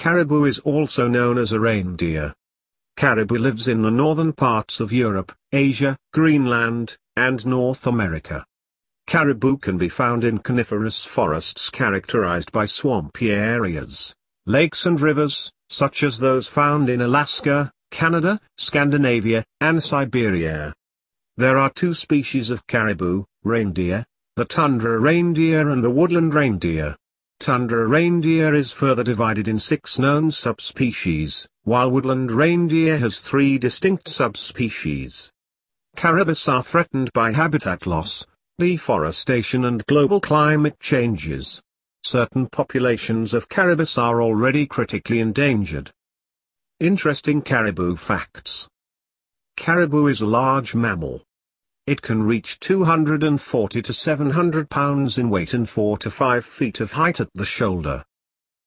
Caribou is also known as a reindeer. Caribou lives in the northern parts of Europe, Asia, Greenland, and North America. Caribou can be found in coniferous forests characterized by swampy areas, lakes and rivers, such as those found in Alaska, Canada, Scandinavia, and Siberia. There are two species of caribou, reindeer, the tundra reindeer and the woodland reindeer. Tundra reindeer is further divided in six known subspecies, while woodland reindeer has three distinct subspecies. Caribous are threatened by habitat loss, deforestation and global climate changes. Certain populations of caribous are already critically endangered. Interesting caribou facts. Caribou is a large mammal. It can reach 240 to 700 pounds in weight and 4 to 5 feet of height at the shoulder.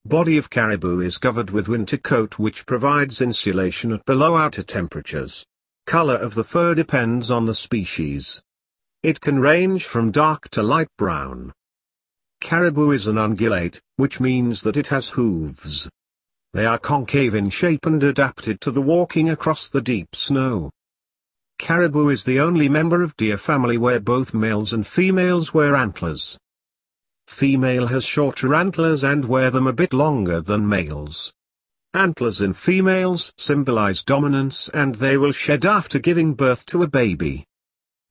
Body of caribou is covered with winter coat which provides insulation at below outer temperatures. Color of the fur depends on the species. It can range from dark to light brown. Caribou is an ungulate, which means that it has hooves. They are concave in shape and adapted to the walking across the deep snow. Caribou is the only member of deer family where both males and females wear antlers. Female has shorter antlers and wear them a bit longer than males. Antlers in females symbolize dominance and they will shed after giving birth to a baby.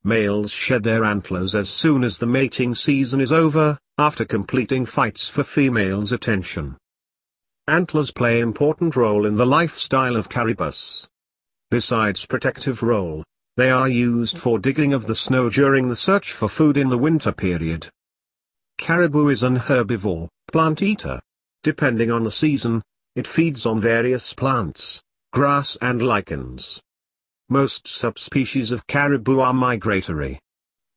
Males shed their antlers as soon as the mating season is over, after completing fights for females' attention. Antlers play important role in the lifestyle of caribous. Besides protective role, they are used for digging of the snow during the search for food in the winter period. Caribou is an herbivore, plant eater. Depending on the season, it feeds on various plants, grass and lichens. Most subspecies of caribou are migratory.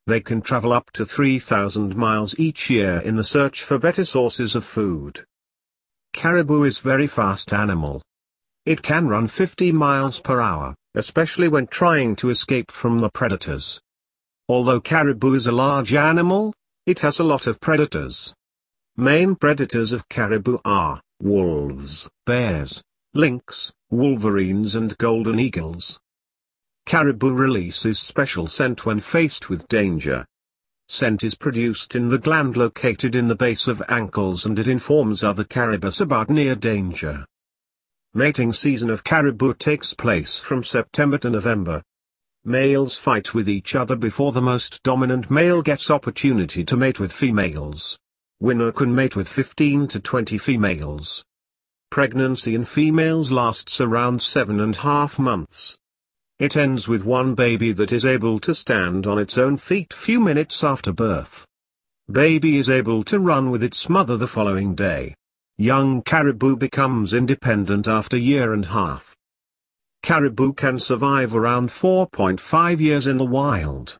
They can travel up to 3,000 miles each year in the search for better sources of food. Caribou is very fast animal. It can run 50 miles per hour especially when trying to escape from the predators. Although caribou is a large animal, it has a lot of predators. Main predators of caribou are wolves, bears, lynx, wolverines and golden eagles. Caribou releases special scent when faced with danger. Scent is produced in the gland located in the base of ankles and it informs other caribous about near danger. Mating season of caribou takes place from September to November. Males fight with each other before the most dominant male gets opportunity to mate with females. Winner can mate with 15 to 20 females. Pregnancy in females lasts around seven and a half months. It ends with one baby that is able to stand on its own feet few minutes after birth. Baby is able to run with its mother the following day. Young caribou becomes independent after year and a half. Caribou can survive around 4.5 years in the wild.